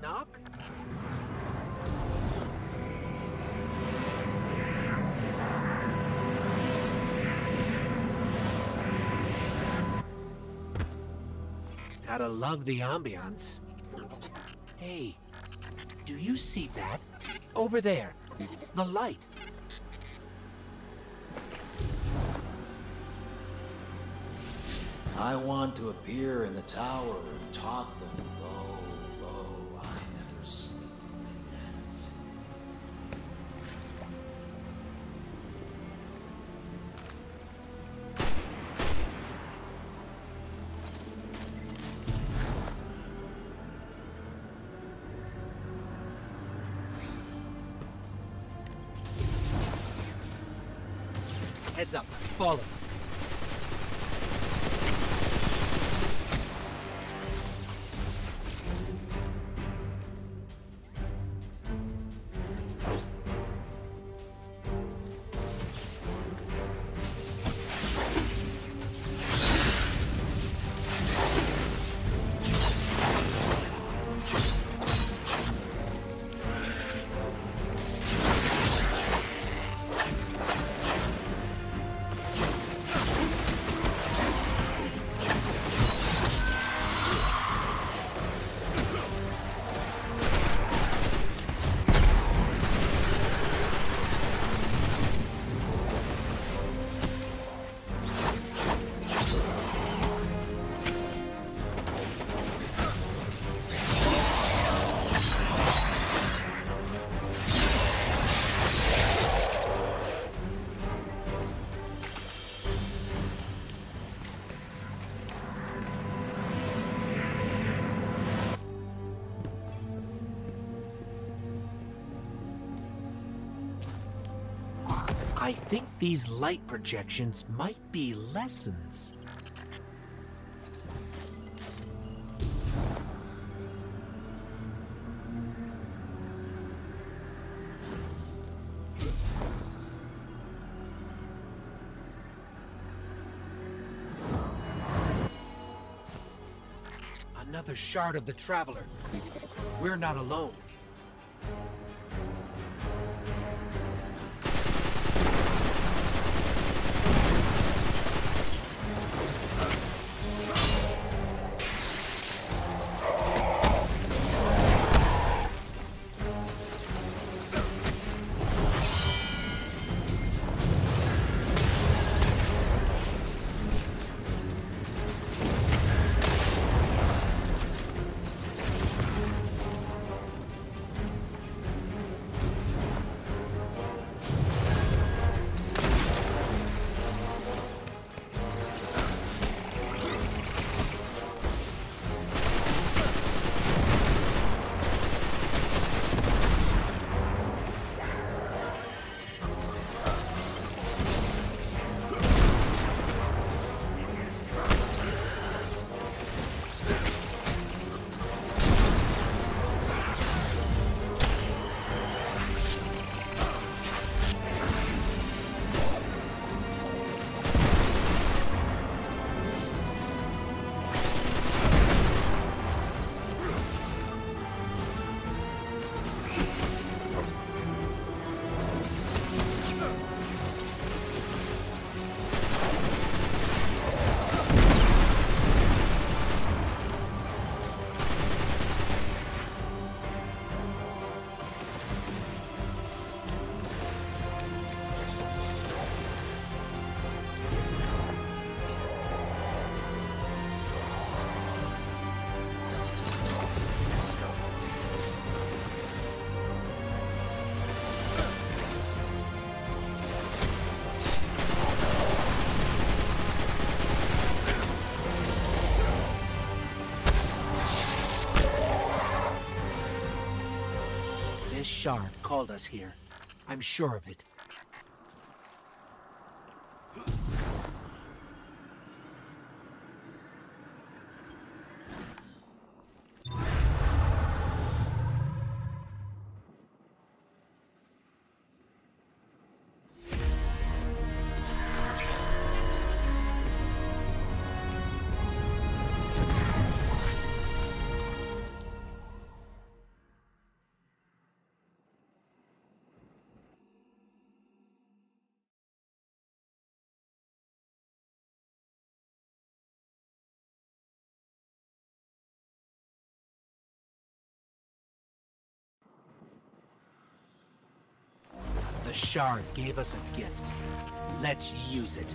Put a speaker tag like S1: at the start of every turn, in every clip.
S1: Knock? Gotta love the ambiance. Hey, do you see that? Over there, the light.
S2: I want to appear in the tower and taunt them
S1: Heads up, follow. I think these light projections might be lessons. Another shard of the Traveler. We're not alone. This shard called us here. I'm sure of it. The shard gave us a gift. Let's use it.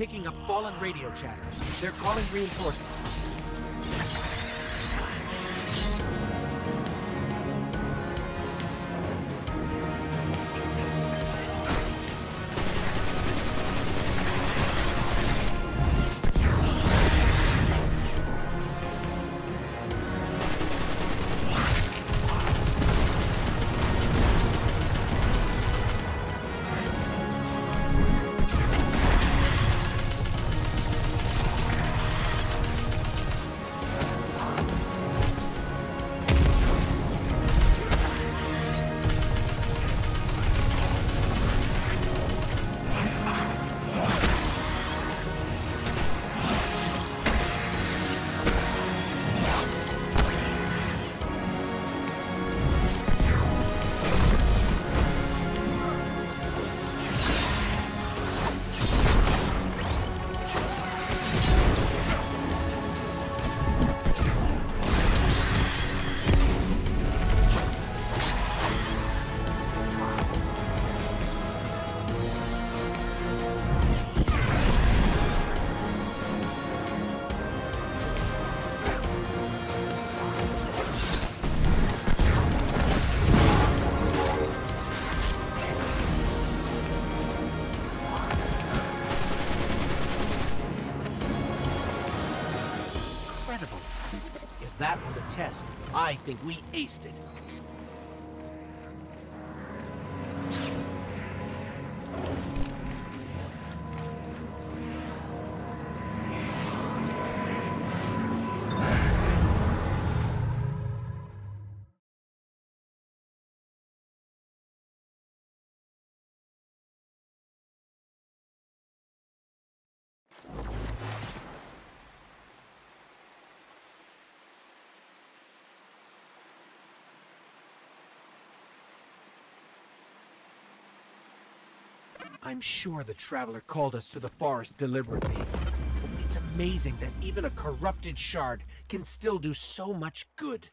S1: Picking up fallen radio chatter. They're calling reinforcements. Test, I think we aced it. I'm sure the Traveler called us to the forest deliberately. It's amazing that even a corrupted shard can still do so much good.